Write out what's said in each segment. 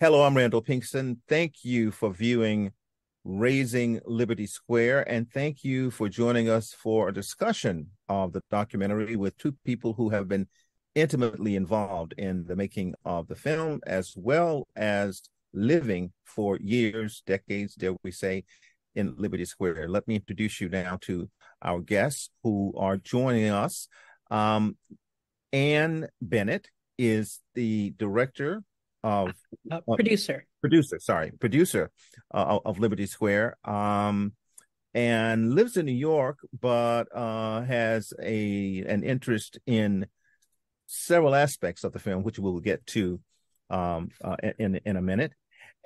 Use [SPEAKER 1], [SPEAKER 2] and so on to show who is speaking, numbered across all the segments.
[SPEAKER 1] Hello, I'm Randall Pinkston. Thank you for viewing Razing Liberty Square, and thank you for joining us for a discussion of the documentary with two people who have been intimately involved in the making of the film, as well as living for years, decades, dare we say, in Liberty Square. Let me introduce you now to our guests who are joining us. Um, Ann Bennett is the director of
[SPEAKER 2] uh, producer.
[SPEAKER 1] Uh, producer, sorry, producer uh, of Liberty Square, um, and lives in New York, but uh, has a an interest in several aspects of the film, which we will get to um, uh, in in a minute.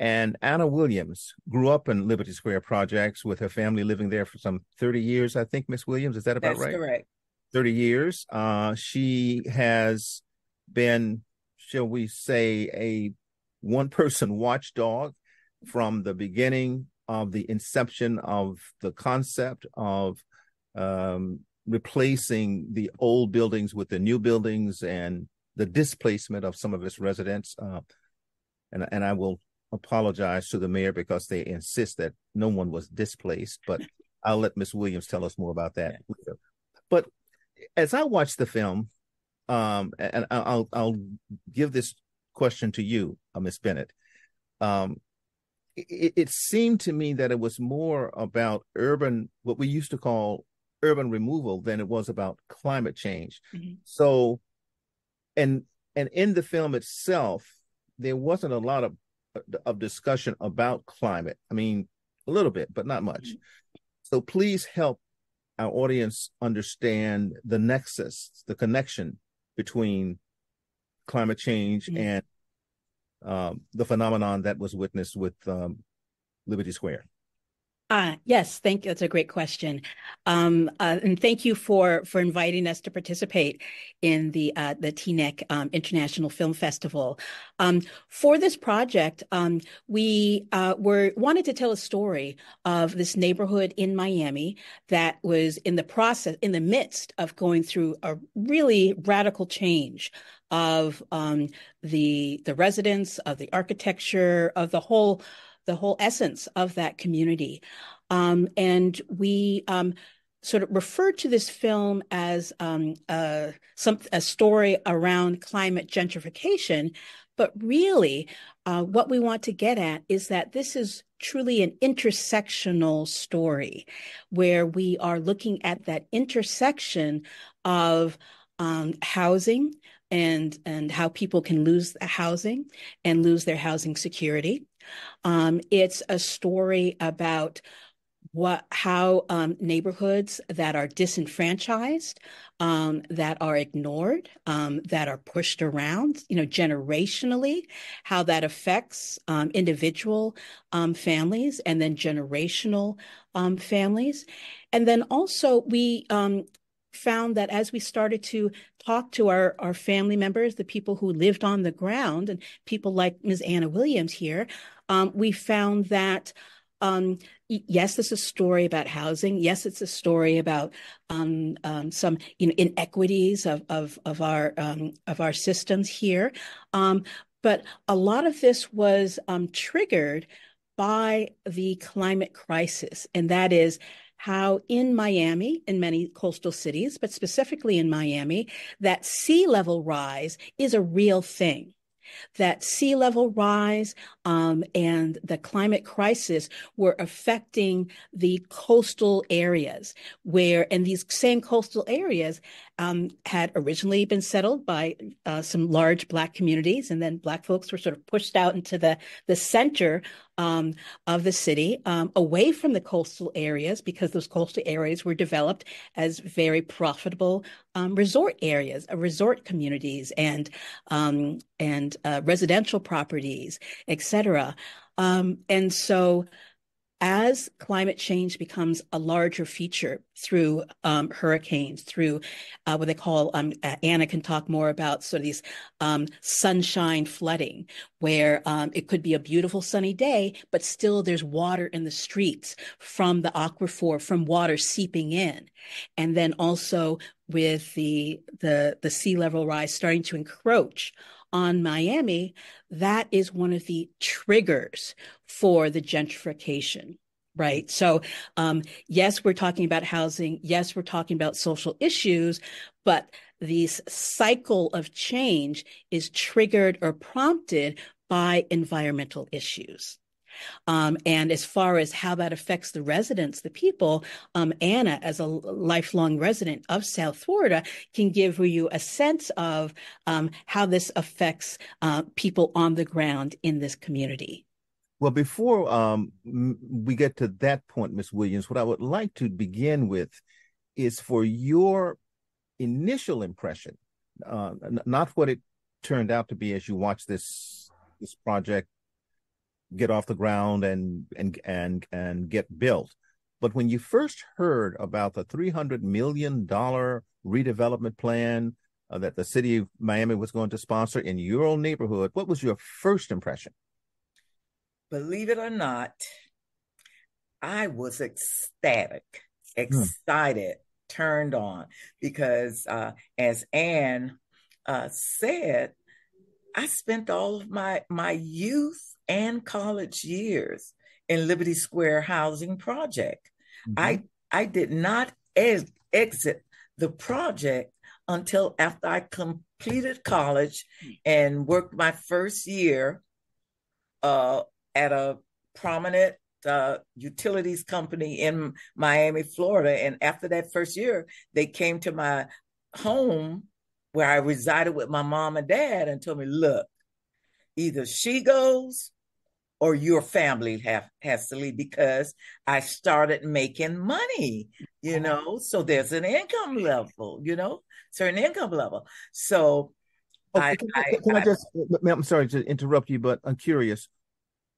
[SPEAKER 1] And Anna Williams grew up in Liberty Square projects with her family living there for some 30 years, I think, Miss Williams. Is that about
[SPEAKER 2] That's
[SPEAKER 1] right?
[SPEAKER 2] correct.
[SPEAKER 1] 30 years. Uh, she has been, shall we say, a one person watchdog from the beginning of the inception of the concept of um, replacing the old buildings with the new buildings and the displacement of some of its residents. Uh, and, and I will apologize to the mayor because they insist that no one was displaced, but I'll let Miss Williams tell us more about that. But as I watched the film, um, and I'll I'll give this question to you, uh, Miss Bennett. Um, it, it, seemed to me that it was more about urban, what we used to call urban removal, than it was about climate change. Mm-hmm. So, and and in the film itself, there wasn't a lot of of discussion about climate. I mean, a little bit, but not much. Mm-hmm. So please help our audience understand the nexus, the connection between climate change mm-hmm. and um, the phenomenon that was witnessed with um, Liberty Square.
[SPEAKER 2] Uh, yes, thank you. That's a great question, um, uh, and thank you for for inviting us to participate in the uh, the Teaneck um, International Film Festival. Um, for this project, um, we uh, were wanted to tell a story of this neighborhood in Miami that was in the process, in the midst of going through a really radical change of um, the the residents, of the architecture, of the whole the whole essence of that community. Um, and we um, sort of referred to this film as um, a, some, a story around climate gentrification. But really, uh, what we want to get at is that this is truly an intersectional story where we are looking at that intersection of um, housing and and how people can lose housing and lose their housing security um, it's a story about what how um, neighborhoods that are disenfranchised, um, that are ignored, um, that are pushed around, you know, generationally, how that affects um, individual um, families and then generational um, families, and then also we found that as we started to talk to our, our family members, the people who lived on the ground, and people like Ms. Anna Williams here, um, we found that. Um, yes, it's a story about housing. Yes, it's a story about um, um some you know inequities of of, of our um, of our systems here. Um, but a lot of this was triggered by the climate crisis, and that is how in Miami, in many coastal cities, but specifically in Miami, that sea level rise is a real thing that sea level rise um, and the climate crisis were affecting the coastal areas where, and these same coastal areas um, had originally been settled by uh, some large Black communities, and then Black folks were sort of pushed out into the, the center um, of the city, um, away from the coastal areas, because those coastal areas were developed as very profitable um, resort areas, uh, resort communities, and um, and uh, residential properties, etc. Um, and so as climate change becomes a larger feature through um, hurricanes, through uh, what they call, um, uh, Anna can talk more about sort of these um, sunshine flooding, where um, it could be a beautiful sunny day, but still there's water in the streets from the aquifer, from water seeping in. And then also with the, the, the sea level rise starting to encroach on Miami, that is one of the triggers for the gentrification right? So, um, yes, we're talking about housing. Yes, we're talking about social issues, but this cycle of change is triggered or prompted by environmental issues. Um, and as far as how that affects the residents, the people, um, Anna, as a lifelong resident of South Florida, can give you a sense of um, how this affects uh, people on the ground in this community.
[SPEAKER 1] Well, before um, we get to that point, Ms. Williams, what I would like to begin with is for your initial impression, uh, not what it turned out to be as you watch this this project get off the ground and and and and get built, but when you first heard about the three hundred million dollar redevelopment plan uh, that the city of Miami was going to sponsor in your own neighborhood, what was your first impression?
[SPEAKER 3] believe it or not, I was ecstatic, hmm. excited, hmm. turned on because, uh, as Ann uh, said, I spent all of my my youth and college years in Liberty Square Housing Project. Mm-hmm. I I did not ex- exit the project until after I completed college and worked my first year uh, at a prominent uh, utilities company in Miami, Florida. And after that first year, they came to my home where I resided with my mom and dad and told me, look, either she goes or your family have has to leave because I started making money, you uh-huh. know. So there's an income level, you know, certain income level. So
[SPEAKER 1] oh, I, can, I, can I, I just, I'm sorry to interrupt you, but I'm curious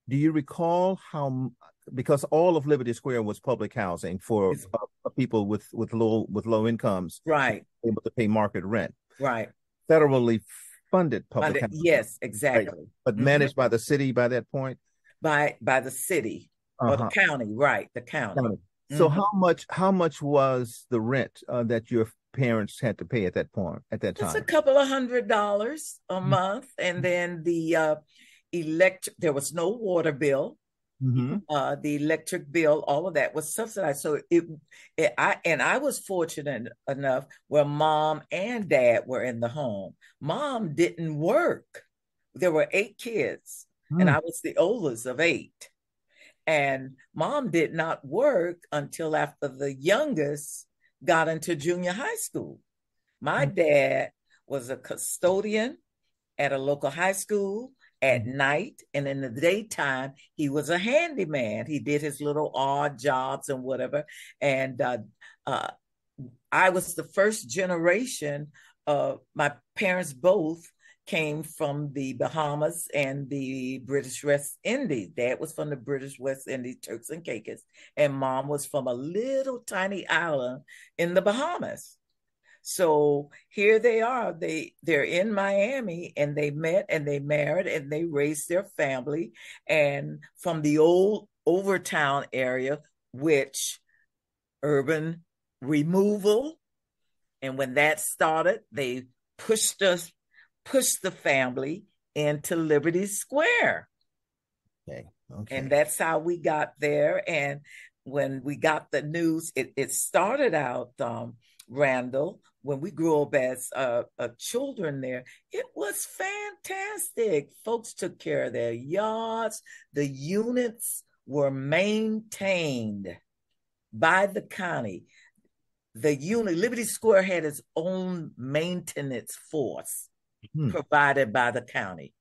[SPEAKER 1] do you recall how because all of Liberty Square was public housing for uh, people with with low with low incomes,
[SPEAKER 3] right?
[SPEAKER 1] Able to pay market rent,
[SPEAKER 3] right?
[SPEAKER 1] Federally funded public
[SPEAKER 3] funded, yes, exactly. Right?
[SPEAKER 1] But mm-hmm. managed by the city by that point,
[SPEAKER 3] by by the city uh-huh. or the uh-huh. county, right? The county. county.
[SPEAKER 1] Mm-hmm. So how much how much was the rent uh, that your parents had to pay at that point at that time?
[SPEAKER 3] It's a couple of hundred dollars a mm-hmm. month, and then the uh, electric, there was no water bill. Mm-hmm. Uh, the electric bill, all of that was subsidized. So it, it, I and I was fortunate enough where mom and dad were in the home. Mom didn't work. There were eight kids, mm. and I was the oldest of eight. And mom did not work until after the youngest got into junior high school. My mm. dad was a custodian at a local high school at night and in the daytime he was a handyman. He did his little odd jobs and whatever. And uh, uh, i was the first generation my parents both came from the bahamas and the british west indies. Dad was from the british west indies turks and caicos and mom was from a little tiny island in the bahamas so here they are. They they're in Miami and they met and they married and they raised their family. And from the old Overtown area, which urban removal, and when that started, they pushed us, pushed the family into Liberty Square.
[SPEAKER 1] Okay. Okay.
[SPEAKER 3] And that's how we got there. And when we got the news, it, it started out, um, Randall, when we grew up as uh, uh, children there, it was fantastic. Folks took care of their yards. The units were maintained by the county. The unit, Liberty Square had its own maintenance force hmm. provided by the county.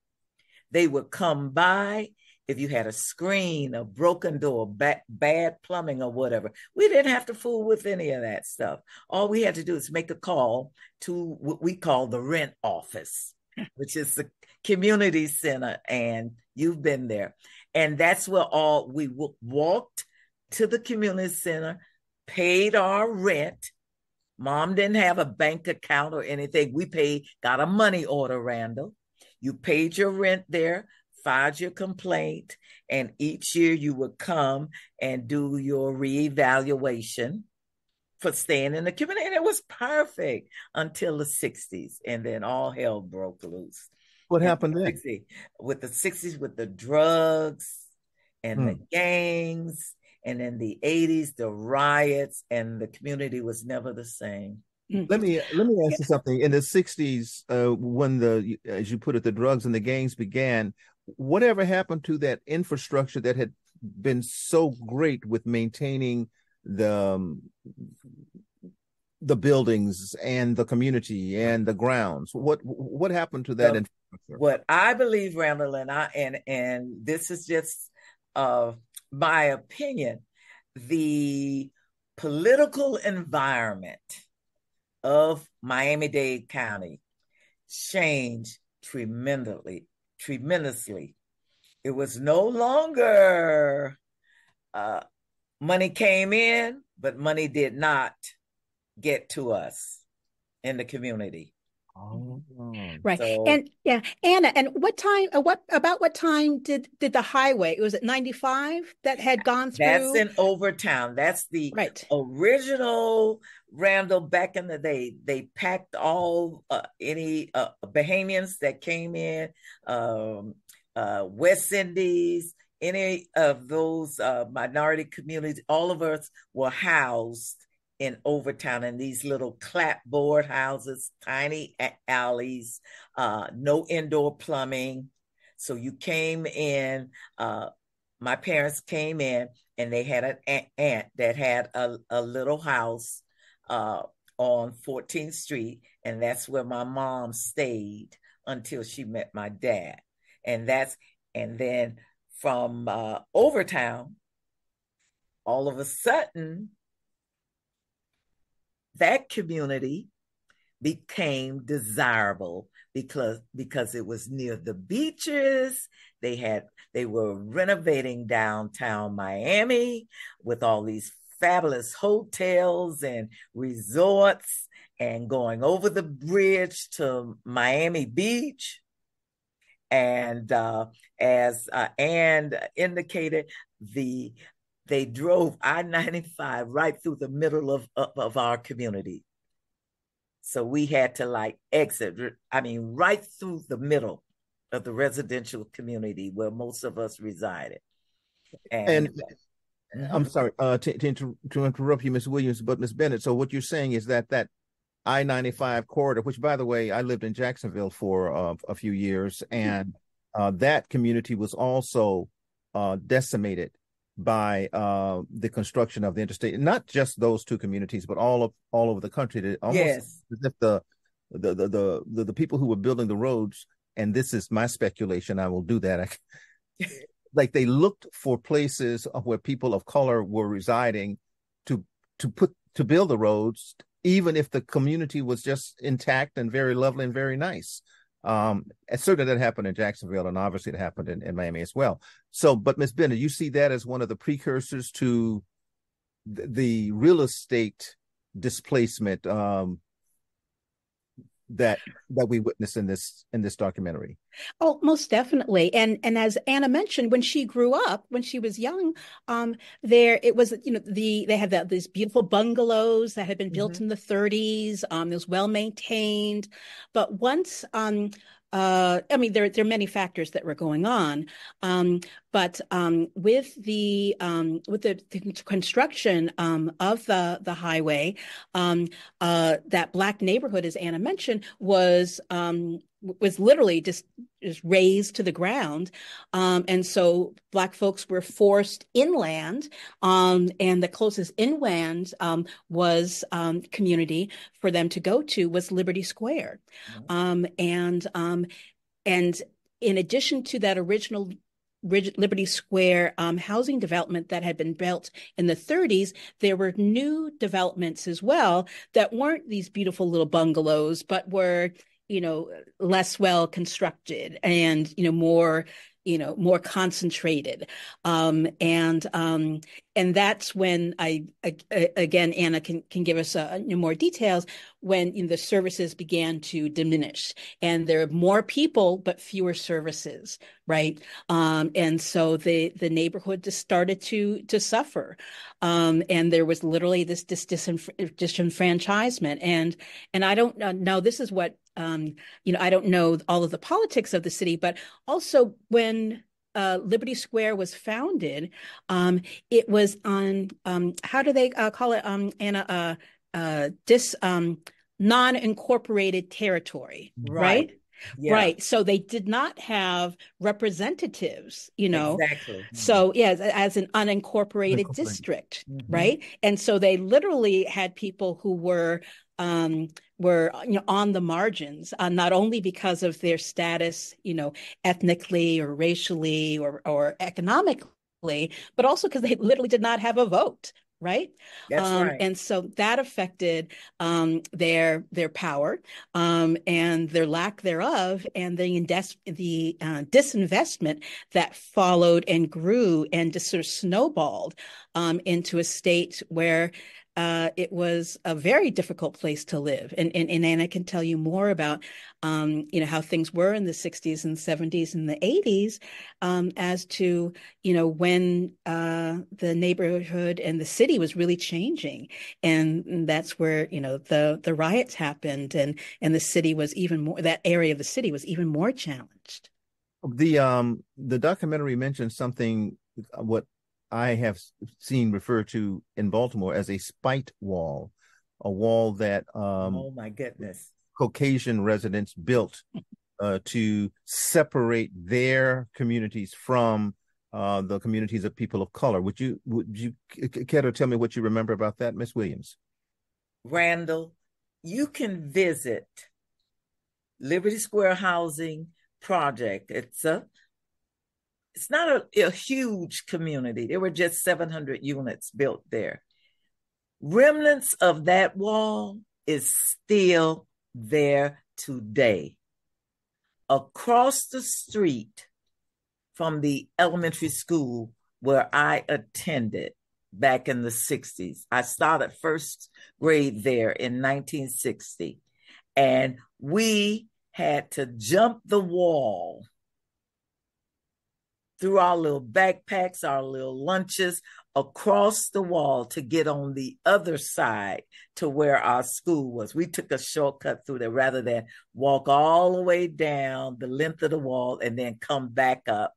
[SPEAKER 3] They would come by if you had a screen, a broken door, bad, bad plumbing, or whatever. We didn't have to fool with any of that stuff. All we had to do is make a call to what we call the rent office, which is the community center, and you've been there. And that's where all we w- walked to the community center, paid our rent. Mom didn't have a bank account or anything. We paid, got a money order, Randall. You paid your rent there filed your complaint, and each year you would come and do your reevaluation for staying in the community. And it was perfect until the 60s, and then all hell broke loose.
[SPEAKER 1] What happened then?
[SPEAKER 3] 60, with the 60s, with the drugs and hmm. the gangs, and in the 80s, the riots, and the community was never the same.
[SPEAKER 1] Hmm. Let me let me ask you something. In the '60s, uh, when the as you put it, the drugs and the gangs began, whatever happened to that infrastructure that had been so great with maintaining the um, the buildings and the community and the grounds. What what happened to that?
[SPEAKER 3] So, what I believe, Randall, and I and and this is just uh, my opinion. The political environment of Miami Dade County changed tremendously. Tremendously, it was no longer uh, money came in, but money did not get to us in the community.
[SPEAKER 2] Oh, right. So, and yeah, Anna, and what time uh, what about what time did did the highway? It was it 95 that had gone through?
[SPEAKER 3] That's in Overtown. That's the
[SPEAKER 2] right.
[SPEAKER 3] original Randall back in the day. They packed all uh, any uh, Bahamians that came in, um, uh, West Indies, any of those uh, minority communities, all of us were housed in Overtown in these little clapboard houses, tiny alleys, uh, no indoor plumbing. So you came in, uh, my parents came in and they had an aunt that had a, a little house uh, on 14th Street. And that's where my mom stayed until she met my dad. And that's, and then from uh, Overtown, all of a sudden, that community became desirable because because it was near the beaches. They had they were renovating downtown miami with all these fabulous hotels and resorts and going over the bridge to miami beach. And uh, as uh, Ann indicated the they drove I-95 right through the middle of, of, of our community. So we had to like exit, I mean, right through the middle of the residential community where most of us resided.
[SPEAKER 1] And, and. I'm sorry uh, to, to, inter- to interrupt you, Ms. Williams, but Ms. Bennett. So what you're saying is that that I-95 corridor, which by the way, I lived in Jacksonville for uh, a few years, and uh, that community was also uh, decimated by uh, the construction of the interstate, not just those two communities, but all of all over the country. That Almost
[SPEAKER 3] yes.
[SPEAKER 1] as if the the, the the the the people who were building the roads, and this is my speculation, I will do that. like they looked for places where people of color were residing to to put to build the roads, even if the community was just intact and very lovely and very nice. Um, and certainly that happened in Jacksonville, and obviously it happened in, in Miami as well. So, but Ms. Bennett, you see that as one of the precursors to the, the real estate displacement um, that that we witness in this in this documentary.
[SPEAKER 2] Oh most definitely. And and as anna mentioned when she grew up when she was young um there it was you know the they had that these beautiful bungalows that had been built mm-hmm. in the 30s um it was well maintained. But once um uh, I mean, there there are many factors that were going on, um, but um, with the um, with the, the construction um, of the the highway, um, uh, that black neighborhood, as Anna mentioned, was was literally just just razed to the ground, um, and so black folks were forced inland, um, and the closest inland um, was um, community for them to go to was Liberty Square, mm-hmm. and um, and in addition to that original Liberty Square um, housing development that had been built in the 30s, there were new developments as well that weren't these beautiful little bungalows, but were you know less well constructed and you know more you know more concentrated. Um, and um, and that's when I, I, again Anna can can give us uh, more details when you know, the services began to diminish and there are more people but fewer services right? Um, and so the the neighborhood just started to to suffer. Um, and there was literally this dis, disenfranchisement. And and I don't know this is what um, you know, I don't know all of the politics of the city, but also when uh, Liberty Square was founded, um, it was on um, how do they uh, call it? Um, Anna, uh, uh, dis um, non-incorporated territory, right? right? Yeah. Right. So they did not have representatives, you know.
[SPEAKER 3] Exactly.
[SPEAKER 2] So, yeah, as an unincorporated district, mm-hmm. right? And so they literally had people who were um, were you know on the margins, uh, not only because of their status, you know, ethnically or racially or or economically, but also because they literally did not have a vote, right?
[SPEAKER 3] That's um,
[SPEAKER 2] right. And so that affected um, their their power um, and their lack thereof, and the indes- the uh, disinvestment that followed and grew and just sort of snowballed um, into a state where uh, it was a very difficult place to live. And, and, and Anna can tell you more about, um, you know, how things were in the 60s and 70s and the 80s um, as to, you know, when uh, the neighborhood and the city was really changing. And that's where, you know, the, the riots happened and, and the city was even more, that area of the city was even more challenged.
[SPEAKER 1] The um the documentary mentioned something what I have seen referred to in Baltimore as a spite wall, a wall that um,
[SPEAKER 3] oh my goodness
[SPEAKER 1] Caucasian residents built uh, to separate their communities from uh, the communities of people of color. Would you would you care to tell me what you remember about that, Miss Williams?
[SPEAKER 3] Randall, you can visit Liberty Square Housing Project. It's a it's not a, a huge community. There were just 700 units built there. Remnants of that wall is still there today. Across the street from the elementary school where I attended back in the 60s, I started first grade there in 1960. And we had to jump the wall through our little backpacks, our little lunches across the wall to get on the other side to where our school was. We took a shortcut through there rather than walk all the way down the length of the wall and then come back up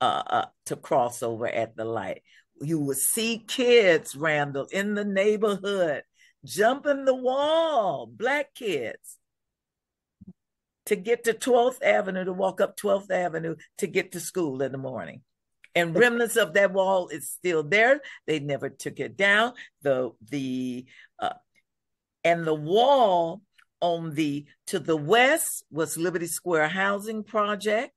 [SPEAKER 3] uh, uh, to cross over at the light. You would see kids, Randall, in the neighborhood jumping the wall, black kids to get to 12th Avenue, to walk up 12th Avenue to get to school in the morning. And remnants of that wall is still there. They never took it down. The the uh, and the wall on the to the west was Liberty Square Housing Project,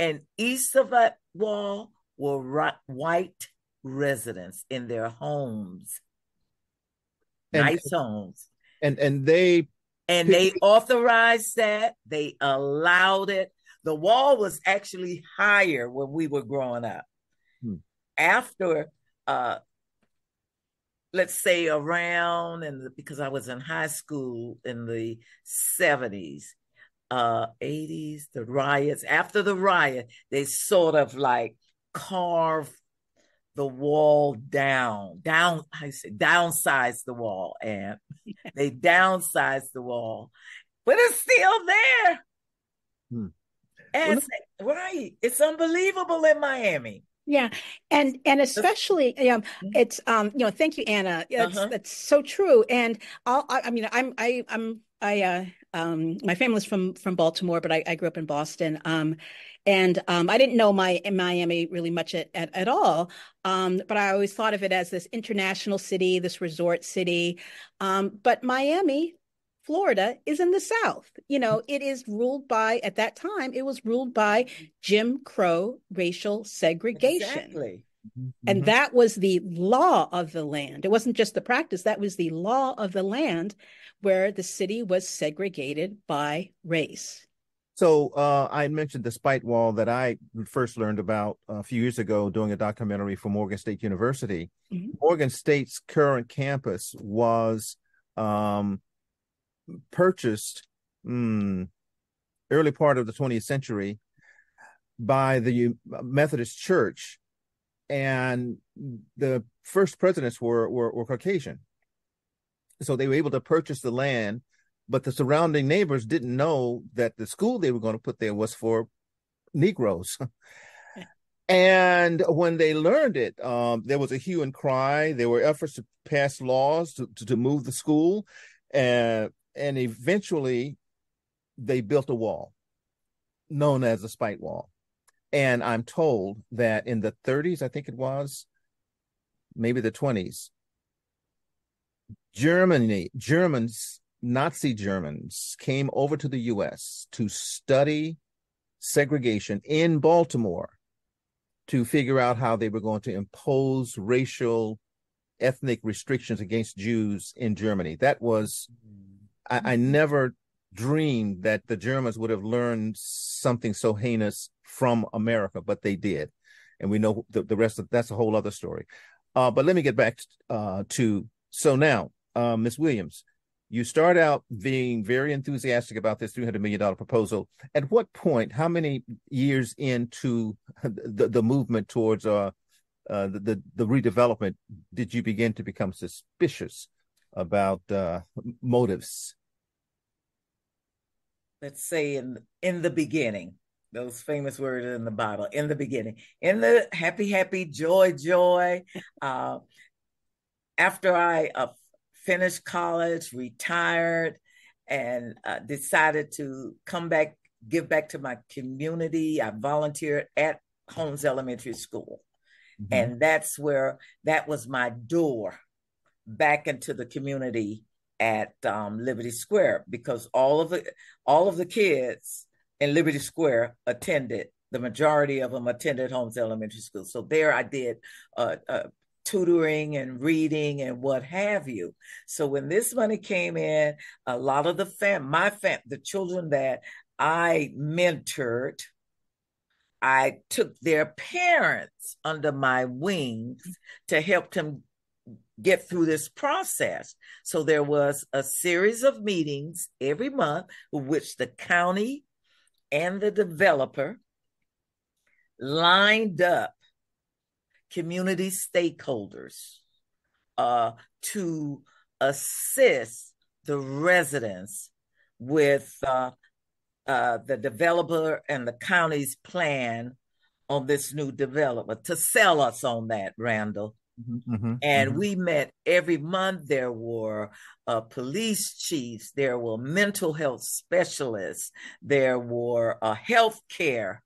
[SPEAKER 3] and east of that wall were white residents in their homes, and, nice homes,
[SPEAKER 1] and and they
[SPEAKER 3] and they authorized that. They allowed it. The wall was actually higher when we were growing up. Hmm. After, uh, let's say around, and because I was in high school in the 70s, uh, 80s, the riots, after the riot, they sort of like carved the wall down, down, I say downsize the wall, and they downsize the wall, but it's still there. Hmm. And well, right, it's unbelievable in Miami.
[SPEAKER 2] Yeah, and and especially yeah, mm-hmm. it's um you know thank you Anna that's uh-huh. that's so true and I'll, I, I mean I'm I I'm I uh um my family's from from Baltimore but I, I grew up in Boston um and um, I didn't know my Miami really much at, at, at all. Um, but I always thought of it as this international city, this resort city. Um, but Miami, Florida is in the South. You know, it is ruled by, at that time, it was ruled by Jim Crow racial segregation.
[SPEAKER 3] Exactly.
[SPEAKER 2] And mm-hmm. that was the law of the land. It wasn't just the practice, that was the law of the land where the city was segregated by race.
[SPEAKER 1] So uh, I mentioned the spite wall that I first learned about a few years ago doing a documentary for Morgan State University. Mm-hmm. Morgan State's current campus was um, purchased mm, early part of the 20th century by the Methodist Church, and the first presidents were, were, were Caucasian. So they were able to purchase the land but the surrounding neighbors didn't know that the school they were going to put there was for Negroes. and when they learned it, um, there was a hue and cry. There were efforts to pass laws to, to, to move the school, and and eventually they built a wall known as the spite wall. And I'm told that in the 30s, I think it was, maybe the 20s, Germany, Germans, Nazi Germans came over to the US to study segregation in Baltimore to figure out how they were going to impose racial ethnic restrictions against Jews in Germany. That was I, I mm-hmm. never dreamed that the Germans would have learned something so heinous from America, but they did. And we know the, the rest of that's a whole other story. Uh, but let me get back uh, to so now, uh, Miss Williams, you start out being very enthusiastic about this $300 million proposal. At what point, how many years into the, the movement towards uh, uh, the, the, the redevelopment did you begin to become suspicious about uh, motives?
[SPEAKER 3] Let's say in in the beginning, those famous words in the Bible. In the beginning, in the happy, happy, joy, joy. Uh, after I uh, finished college, retired, and uh, decided to come back, give back to my community. I volunteered at Holmes Elementary School. Mm-hmm. And that's where that was my door back into the community at um, Liberty Square because all of the all of the kids in Liberty Square attended. The majority of them attended Holmes Elementary School. So there, I did uh, uh, tutoring and reading and what have you. So when this money came in, a lot of the fam, my fam, the children that I mentored, I took their parents under my wings to help them get through this process. So there was a series of meetings every month, which the county and the developer lined up community stakeholders uh, to assist the residents with uh, uh, the developer and the county's plan on this new development to sell us on that, Randall. Mm-hmm, mm-hmm, and mm-hmm. we met every month. There were uh, police chiefs, there were mental health specialists, there were uh, health care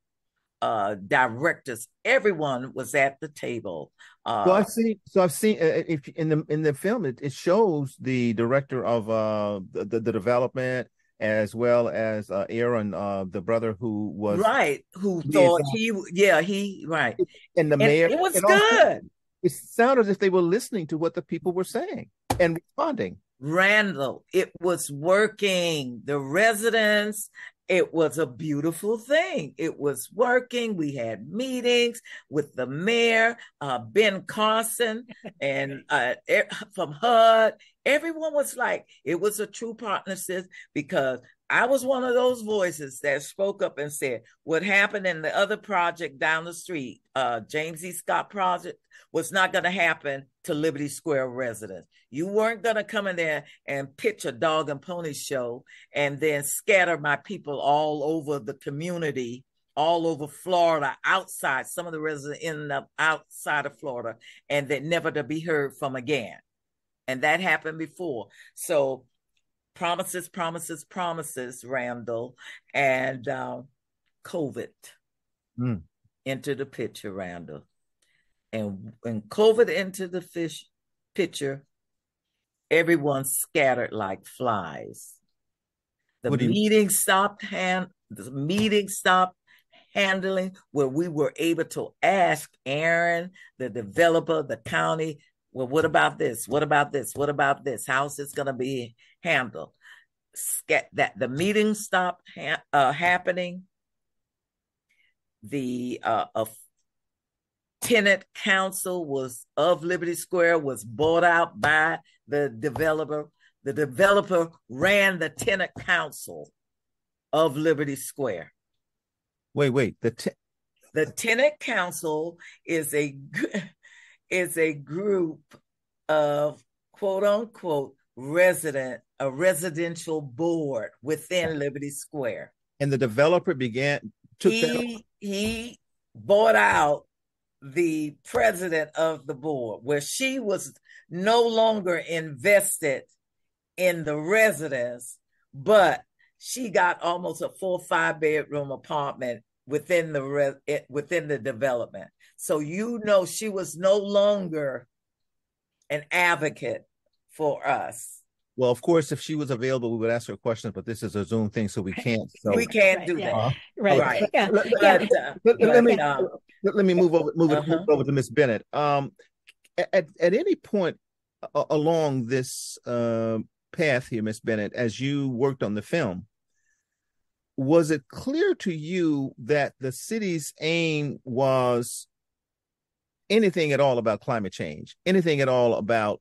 [SPEAKER 3] uh, directors. Everyone was at the table.
[SPEAKER 1] Uh, so I've seen. So I've seen. Uh, if in the in the film, it, it shows the director of uh, the, the, development as well as uh, Aaron, uh, the brother who was
[SPEAKER 3] right, who thought he, yeah, he right,
[SPEAKER 1] and the and mayor.
[SPEAKER 3] It was good.
[SPEAKER 1] It sounded as if they were listening to what the people were saying and responding.
[SPEAKER 3] Randall, it was working. The residents it was a beautiful thing. It was working. We had meetings with the mayor, uh, Ben Carson, and uh, from HUD. Everyone was like, it was a true partnership because I was one of those voices that spoke up and said what happened in the other project down the street, uh, James E. Scott project, was not going to happen to Liberty Square residents. You weren't going to come in there and pitch a dog and pony show and then scatter my people all over the community, all over Florida, outside, some of the residents in the outside of Florida, and then never to be heard from again. And that happened before. So promises, promises, promises, Randall, and uh, COVID mm. into the picture, Randall. And when COVID entered the fish picture, everyone scattered like flies. The meeting stopped hand the meeting stopped handling where we were able to ask Aaron, the developer, the county, well, what about this? What about this? What about this? How's this going to be handled? Get that the meeting stopped ha- uh, happening. The uh, a tenant council was of Liberty Square was bought out by the developer. The developer ran the tenant council of Liberty Square.
[SPEAKER 1] Wait, wait. The te-
[SPEAKER 3] the tenant council is a is a group of quote unquote resident a residential board within Liberty Square.
[SPEAKER 1] And the developer began took
[SPEAKER 3] he he bought out the president of the board, where she was no longer invested in the residence, but she got almost a full five bedroom apartment within the re- within the development. So you know she was no longer an advocate for us.
[SPEAKER 1] Well, of course, if she was available, we would ask her questions, but this is a Zoom thing, so we can't. So.
[SPEAKER 3] We can't right, do yeah. that.
[SPEAKER 2] Right. right. Yeah. Let,
[SPEAKER 1] yeah. Uh, let, let, me uh, let, me move over move, uh-huh. it, over to Miss Bennett. Um, at at any point uh, along this uh, path here, Miss Bennett, as you worked on the film, was it clear to you that the city's aim was anything at all about climate change, anything at all about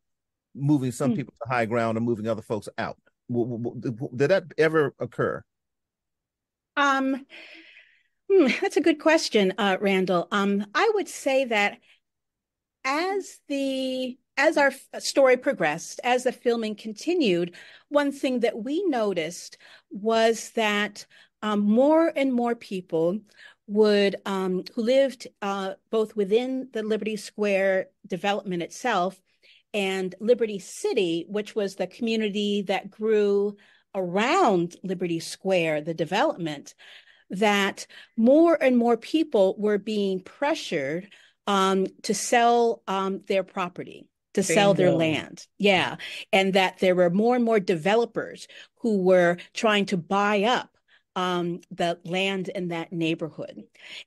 [SPEAKER 1] moving some mm. people to high ground and moving other folks out? Did that ever occur?
[SPEAKER 2] Um, hmm, that's a good question, uh, Randall. Um, I would say that as the as our story progressed, as the filming continued, one thing that we noticed was that um, more and more people would um, who lived uh, both within the Liberty Square development itself and Liberty City, which was the community that grew around Liberty Square, the development, that more and more people were being pressured um, to sell um, their property to Bingo. sell their land. Yeah. And that there were more and more developers who were trying to buy up um, the land in that neighborhood.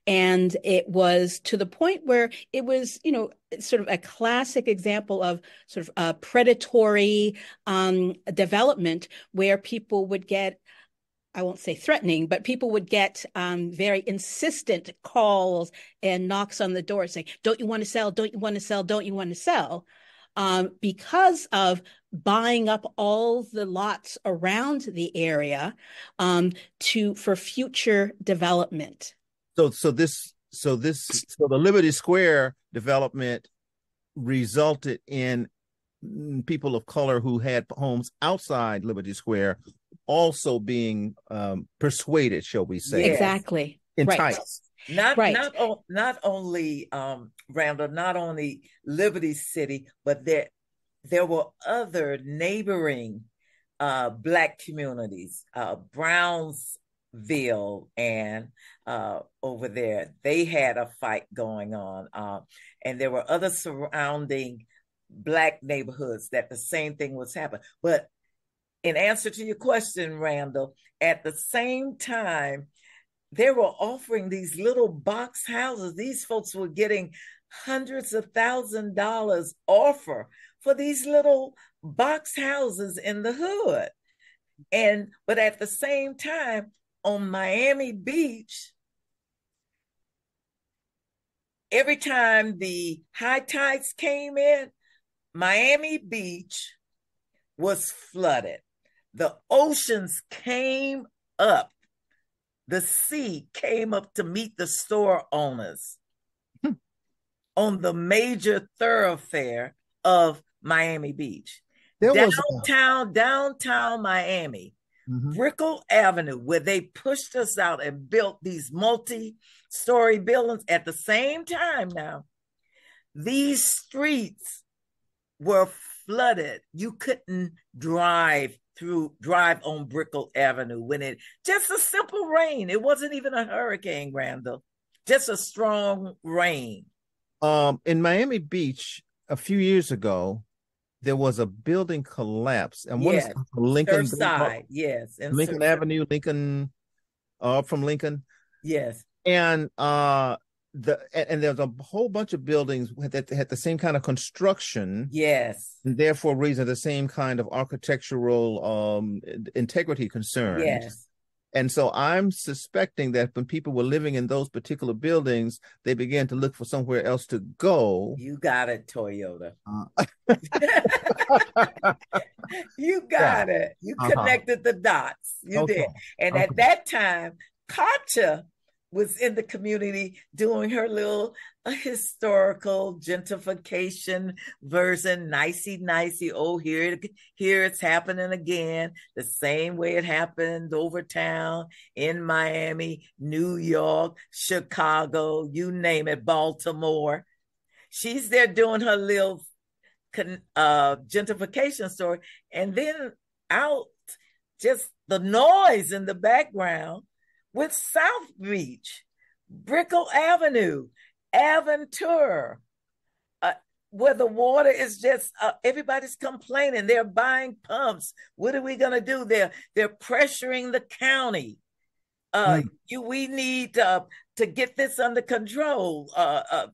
[SPEAKER 2] And it was to the point where it was, you know, sort of a classic example of sort of a predatory um, development where people would get I won't say threatening, but people would get um, very insistent calls and knocks on the door saying, Don't you want to sell? Don't you want to sell? Don't you want to sell? Um, because of buying up all the lots around the area um, to for future development.
[SPEAKER 1] So, so this, so this, so the Liberty Square development resulted in people of color who had homes outside Liberty Square also being um, persuaded, shall we say?
[SPEAKER 2] Exactly.
[SPEAKER 1] Enticed.
[SPEAKER 3] Right. Not right. not not only um, Randall, not only Liberty City, but there there were other neighboring uh, black communities, uh, Brownsville and uh, over there. They had a fight going on, uh, and there were other surrounding black neighborhoods that the same thing was happening. But in answer to your question, Randall, at the same time, they were offering these little box houses. These folks were getting hundreds of thousand dollars offer for these little box houses in the hood. And but at the same time, on Miami Beach, every time the high tides came in, Miami Beach was flooded. The oceans came up. The sea came up to meet the store owners hmm. on the major thoroughfare of Miami Beach. There downtown, was... downtown Miami, mm-hmm. Brickell Avenue, where they pushed us out and built these multi-story buildings at the same time now. These streets were flooded. You couldn't drive through drive on Brickell Avenue when it just a simple rain. It wasn't even a hurricane, Randall. Just a strong rain.
[SPEAKER 1] Um, in Miami Beach a few years ago, there was a building collapse, and what yes. is Lincoln
[SPEAKER 3] side? Yes,
[SPEAKER 1] Lincoln Avenue, Lincoln, uh, from Lincoln.
[SPEAKER 3] Yes,
[SPEAKER 1] and uh, the and, and there's a whole bunch of buildings that had the same kind of construction.
[SPEAKER 3] Yes,
[SPEAKER 1] and therefore reason the same kind of architectural um integrity concerns.
[SPEAKER 3] Yes,
[SPEAKER 1] and so I'm suspecting that when people were living in those particular buildings, they began to look for somewhere else to go.
[SPEAKER 3] You got it, Toyota. Uh. you got yeah. it. You uh-huh. connected the dots. You okay. did. And okay. at that time, Katja was in the community doing her little uh, historical gentrification version, nicey nicey. Oh, here, here it's happening again, the same way it happened Overtown in Miami, New York, Chicago, you name it, Baltimore. She's there doing her little uh, gentrification story, and then out just the noise in the background with South Beach, Brickell Avenue, Aventura, uh, where the water is just uh, everybody's complaining. They're buying pumps. What are we going to do? They're they're pressuring the county. Uh, mm. you, we need uh, to get this under control. Uh, uh,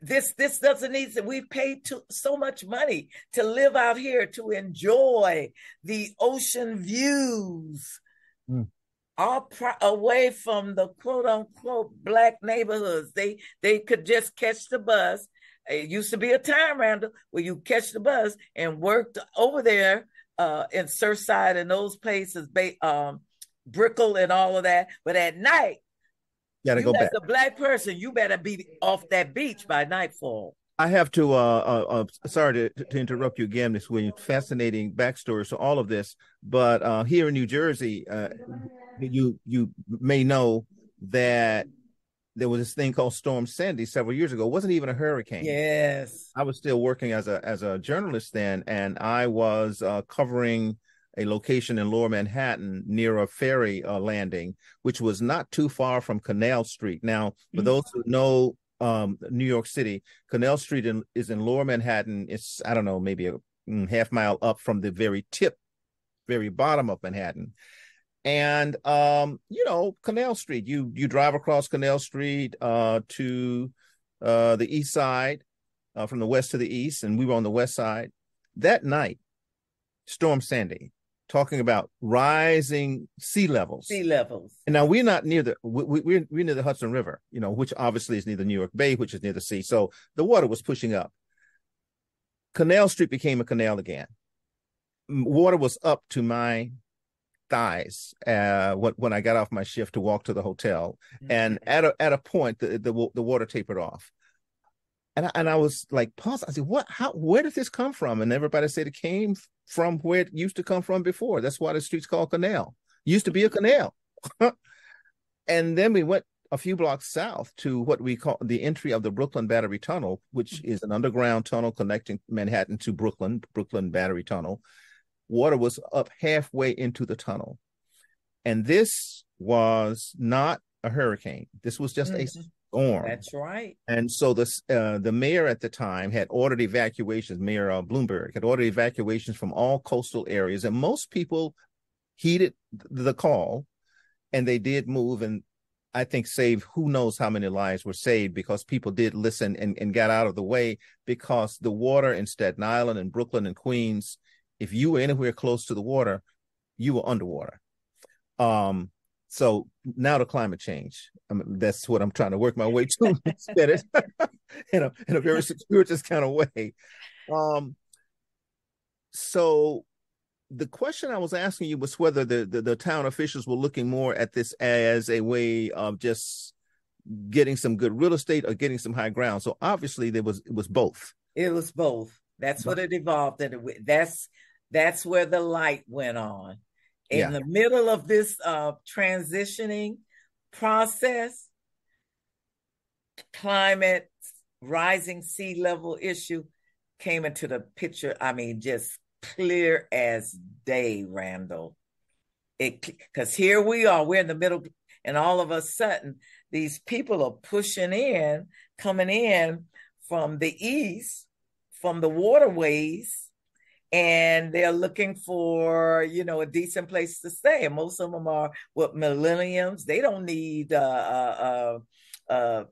[SPEAKER 3] this this doesn't need to. We've paid to, so much money to live out here to enjoy the ocean views. Mm all pro- away from the quote unquote black neighborhoods. They they could just catch the bus. It used to be a time Randall where you catch the bus and worked over there uh, in Surfside and those places, um, Brickell and all of that. But at night,
[SPEAKER 1] you gotta
[SPEAKER 3] you
[SPEAKER 1] go back.
[SPEAKER 3] As a black person, you better be off that beach by nightfall.
[SPEAKER 1] I have to. Uh, uh, uh, sorry to, to interrupt you again, Miss Williams. Fascinating backstory to all of this, but uh, here in New Jersey, uh, you you may know that there was this thing called Storm Sandy several years ago. It wasn't even a hurricane.
[SPEAKER 3] Yes,
[SPEAKER 1] I was still working as a as a journalist then, and I was uh, covering a location in Lower Manhattan near a ferry uh, landing, which was not too far from Canal Street. Now, for mm-hmm. those who know um, New York City, Canal Street in, is in Lower Manhattan. It's I don't know, maybe a mm, half mile up from the very tip, very bottom of Manhattan and um, you know Canal Street. You you drive across Canal Street uh, to uh, the east side, uh, from the west to the east, and we were on the west side. That night, Storm Sandy, talking about rising sea levels.
[SPEAKER 3] Sea levels.
[SPEAKER 1] And now we're not near the we, we're we're near the Hudson River, you know, which obviously is near the New York Bay, which is near the sea. So the water was pushing up. Canal Street became a canal again. Water was up to my thighs uh, when, when I got off my shift to walk to the hotel. Mm-hmm. And at a at a point, the, the, the water tapered off. And I, and I was like, pause. I said, what? How? Where did this come from? And everybody said it came from where it used to come from before. That's why the street's called Canal. Used to be a canal. and then we went a few blocks south to what we call the entry of the Brooklyn Battery Tunnel, which mm-hmm. is an underground tunnel connecting Manhattan to Brooklyn, Brooklyn Battery Tunnel water was up halfway into the tunnel. And this was not a hurricane. This was just mm-hmm. a storm.
[SPEAKER 3] That's right.
[SPEAKER 1] And so the uh, the mayor at the time had ordered evacuations. Mayor uh, Bloomberg had ordered evacuations from all coastal areas, and most people heeded the call, and they did move. And I think save who knows how many lives were saved because people did listen and, and got out of the way because the water in Staten Island and Brooklyn and Queens if you were anywhere close to the water, you were underwater. Um, so now the climate change. I mean, that's what I'm trying to work my way to in a in a very spiritual kind of way. Um, so the question I was asking you was whether the, the, the town officials were looking more at this as a way of just getting some good real estate or getting some high ground. So obviously there was it was both.
[SPEAKER 3] It was both. That's what it evolved into. That's that's where the light went on. In yeah. the middle of this uh, transitioning process, climate, rising sea level issue came into the picture. I mean, just clear as day, Randall. It because here we are, we're in the middle, and all of a sudden, these people are pushing in, coming in from the east, from the waterways, and they're looking for you know a decent place to stay. And most of them are what millenniums. They don't need uh, uh, uh, uh,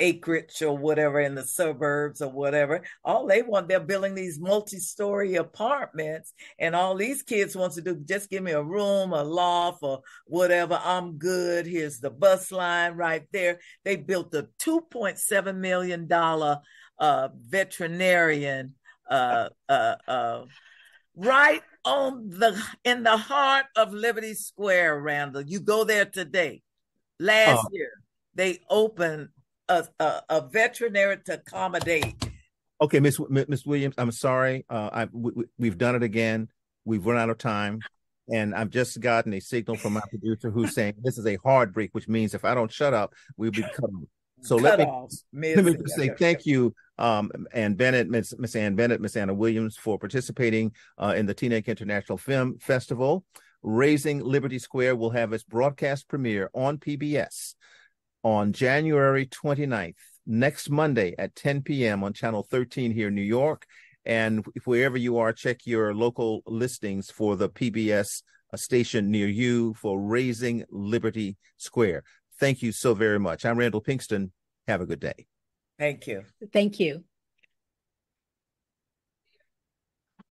[SPEAKER 3] acreage or whatever in the suburbs or whatever. All they want they're building these multi-story apartments. And all these kids want to do just give me a room a loft or whatever. I'm good. Here's the bus line right there. They built a 2.7 million dollar uh, veterinarian uh, uh, uh, right on the in the heart of Liberty Square, Randall. You go there today, last oh. year. they opened a, a, a veterinary to accommodate.
[SPEAKER 1] Okay, Miss Miss Williams, I'm sorry. Uh, I we, we've done it again. We've run out of time, and I've just gotten a signal from my producer who's saying this is a hard break, which means if I don't shut up, we'll be So let me, let me just say thank you, um, Ann Bennett, Miss Miss Ann Bennett, Miss Anna Williams for participating uh, in the Teaneck International Film Festival. Razing Liberty Square will have its broadcast premiere on PBS on January 29th, next Monday at 10 p.m. on Channel 13 here in New York. And wherever you are, check your local listings for the PBS uh, station near you for Razing Liberty Square. Thank you so very much. I'm Randall Pinkston. Have a good day.
[SPEAKER 3] Thank you.
[SPEAKER 2] Thank you.